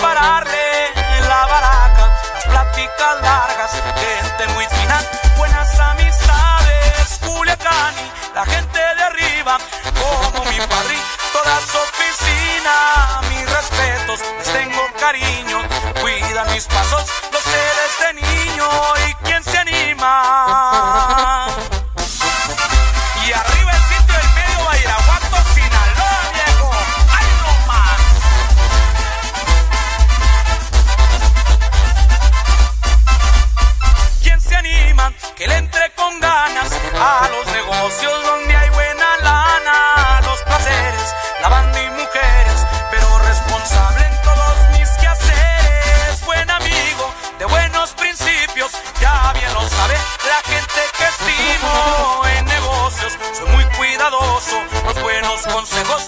pararle la baraca. Las pláticas largas, gente muy fina, buenas amistades. Culiacán la gente de arriba, como mi padre, toda su oficina. Mis respetos, les tengo cariño, cuidan mis pasos, los sé desde Que le entre con ganas a los negocios donde hay buena lana, los placeres, lavando y mujeres, pero responsable en todos mis quehaceres. Buen amigo, de buenos principios, ya bien lo sabe la gente que estimo en negocios. Soy muy cuidadoso, los buenos consejos